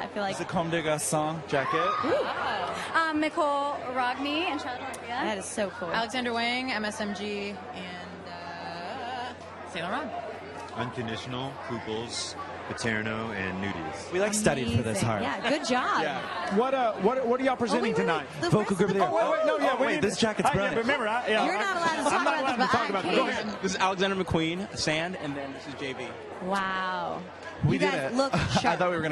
I feel like It's a Comme des Garçons jacket. Ah. Um, Nicole Rogney and Charlotte Olympia. that is so cool. Alexander Wang, MSMG, and uh, Saint Laurent. Unconditional, Pupils, Paterno, and Nudies. We like studying for this hard. Yeah, good job. Yeah. What uh, what what are y'all presenting oh, wait, wait, tonight? Vocal group there. of the Oh wait, no, yeah, Oh, wait, this jacket's I- yeah, remember, I, yeah, You're I- not allowed to I'm talk not about allowed the to talk about This is Alexander McQueen, Sand, and then this is JV. Wow. We you did guys it. look I thought we were gonna